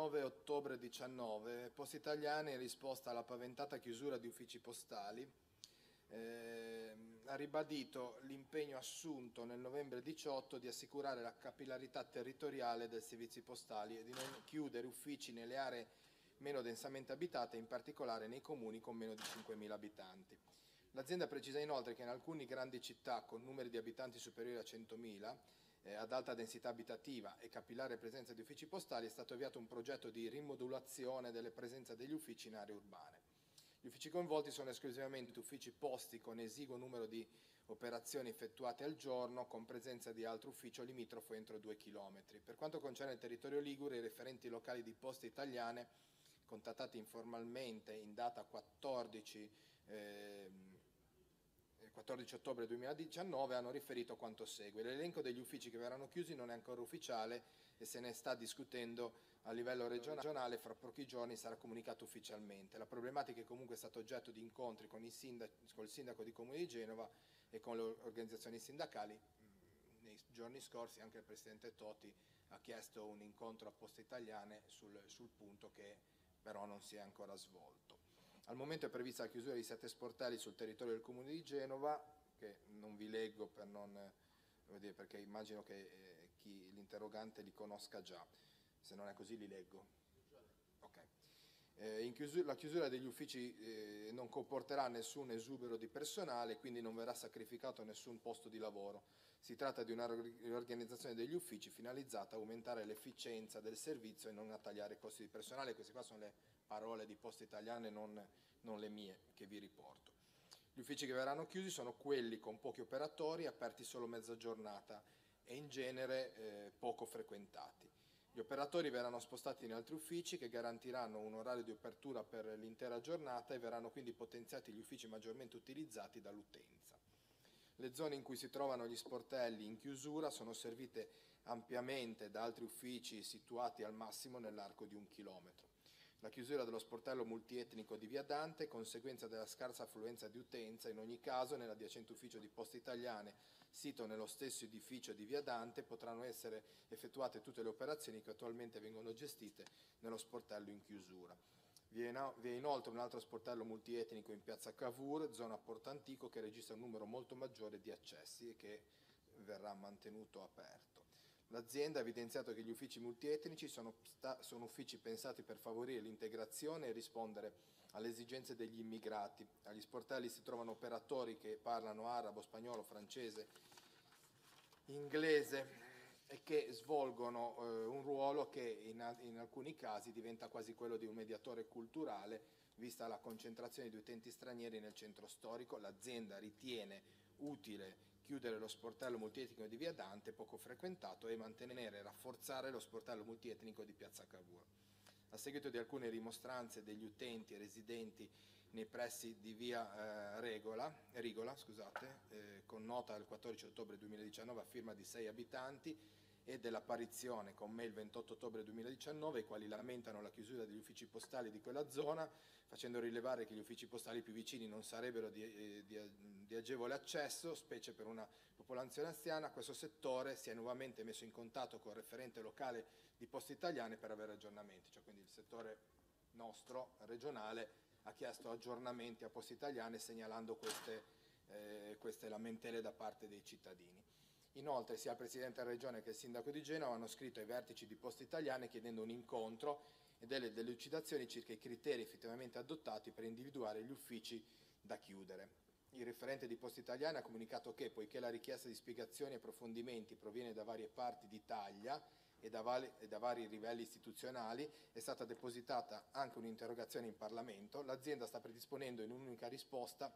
9 ottobre 19, Poste Italiane in risposta alla paventata chiusura di uffici postali eh, ha ribadito l'impegno assunto nel novembre 18 di assicurare la capillarità territoriale dei servizi postali e di non chiudere uffici nelle aree meno densamente abitate, in particolare nei comuni con meno di 5.000 abitanti. L'azienda precisa inoltre che in alcune grandi città con numeri di abitanti superiori a 100.000 eh, ad alta densità abitativa e capillare presenza di uffici postali è stato avviato un progetto di rimodulazione delle presenze degli uffici in aree urbane. Gli uffici coinvolti sono esclusivamente uffici posti con esiguo numero di operazioni effettuate al giorno con presenza di altro ufficio limitrofo entro 2 km. Per quanto concerne il territorio Ligure, i referenti locali di poste italiane, contattati informalmente in data 14 eh, 14 ottobre 2019 hanno riferito quanto segue. L'elenco degli uffici che verranno chiusi non è ancora ufficiale e se ne sta discutendo a livello regionale, fra pochi giorni sarà comunicato ufficialmente. La problematica è comunque stata oggetto di incontri con il, sindaco, con il sindaco di Comune di Genova e con le organizzazioni sindacali. Nei giorni scorsi anche il Presidente Totti ha chiesto un incontro a Poste Italiane sul, sul punto che però non si è ancora svolto. Al momento è prevista la chiusura di sette sportelli sul territorio del Comune di Genova, che non vi leggo per non, dire, perché immagino che eh, l'interrogante li conosca già, se non è così li leggo. Okay. Eh, chiusura, la chiusura degli uffici eh, non comporterà nessun esubero di personale, quindi non verrà sacrificato nessun posto di lavoro. Si tratta di una riorganizzazione degli uffici finalizzata a aumentare l'efficienza del servizio e non a tagliare i costi di personale. Queste qua sono le parole di Poste Italiane, non, non le mie, che vi riporto. Gli uffici che verranno chiusi sono quelli con pochi operatori, aperti solo mezza giornata e in genere eh, poco frequentati. Gli operatori verranno spostati in altri uffici che garantiranno un orario di apertura per l'intera giornata e verranno quindi potenziati gli uffici maggiormente utilizzati dall'utenza. Le zone in cui si trovano gli sportelli in chiusura sono servite ampiamente da altri uffici situati al massimo nell'arco di un chilometro la chiusura dello sportello multietnico di Via Dante, conseguenza della scarsa affluenza di utenza, in ogni caso nell'adiacente ufficio di Poste Italiane, sito nello stesso edificio di Via Dante, potranno essere effettuate tutte le operazioni che attualmente vengono gestite nello sportello in chiusura. Vi è inoltre un altro sportello multietnico in piazza Cavour, zona Porto Antico, che registra un numero molto maggiore di accessi e che verrà mantenuto aperto. L'azienda ha evidenziato che gli uffici multietnici sono, sono uffici pensati per favorire l'integrazione e rispondere alle esigenze degli immigrati. Agli sportelli si trovano operatori che parlano arabo, spagnolo, francese, inglese e che svolgono eh, un ruolo che in, in alcuni casi diventa quasi quello di un mediatore culturale vista la concentrazione di utenti stranieri nel centro storico. L'azienda ritiene utile chiudere lo sportello multietnico di Via Dante, poco frequentato, e mantenere e rafforzare lo sportello multietnico di Piazza Cavour. A seguito di alcune rimostranze degli utenti residenti nei pressi di Via eh, Regola, Rigola, scusate, eh, con nota del 14 ottobre 2019 a firma di sei abitanti, e dell'apparizione con me il 28 ottobre 2019, i quali lamentano la chiusura degli uffici postali di quella zona, facendo rilevare che gli uffici postali più vicini non sarebbero di, eh, di, di agevole accesso, specie per una popolazione anziana, questo settore si è nuovamente messo in contatto con il referente locale di Poste Italiane per avere aggiornamenti, cioè quindi il settore nostro, regionale, ha chiesto aggiornamenti a Poste Italiane segnalando queste, eh, queste lamentele da parte dei cittadini. Inoltre sia il Presidente della Regione che il Sindaco di Genova hanno scritto ai vertici di Poste Italiane chiedendo un incontro e delle delucidazioni circa i criteri effettivamente adottati per individuare gli uffici da chiudere. Il referente di Poste Italiane ha comunicato che, poiché la richiesta di spiegazioni e approfondimenti proviene da varie parti d'Italia e e da vari livelli istituzionali, è stata depositata anche un'interrogazione in Parlamento, l'azienda sta predisponendo in un'unica risposta,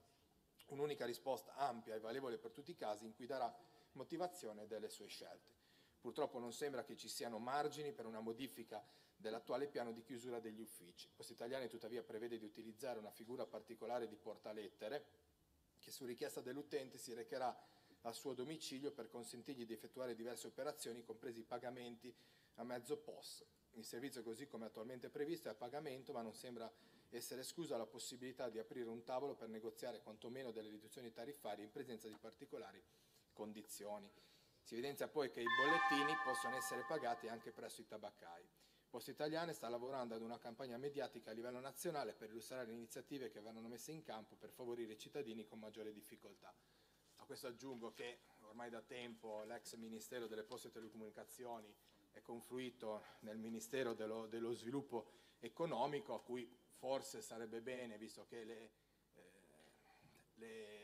un'unica risposta ampia e valevole per tutti i casi in cui darà motivazione delle sue scelte. Purtroppo non sembra che ci siano margini per una modifica dell'attuale piano di chiusura degli uffici. Poste Italiane tuttavia prevede di utilizzare una figura particolare di portalettere che su richiesta dell'utente si recherà al suo domicilio per consentirgli di effettuare diverse operazioni, compresi i pagamenti a mezzo POS. Il servizio così come attualmente previsto è a pagamento, ma non sembra essere esclusa la possibilità di aprire un tavolo per negoziare quantomeno delle riduzioni tariffarie in presenza di particolari condizioni. Si evidenzia poi che i bollettini possono essere pagati anche presso i tabaccai. Poste Italiane sta lavorando ad una campagna mediatica a livello nazionale per illustrare le iniziative che verranno messe in campo per favorire i cittadini con maggiore difficoltà. A questo aggiungo che ormai da tempo l'ex Ministero delle Poste e Telecomunicazioni è confluito nel Ministero dello, dello Sviluppo Economico, a cui forse sarebbe bene, visto che le, eh, le,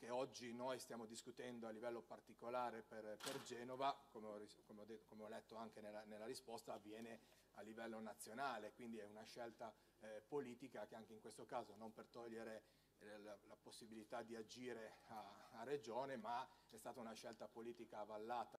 che oggi noi stiamo discutendo a livello particolare per, per Genova, come ho, come, ho detto, come ho, letto anche nella, nella, risposta, avviene a livello nazionale, quindi è una scelta eh, politica che anche in questo caso, non per togliere la, la possibilità di agire a, a, regione, ma è stata una scelta politica avallata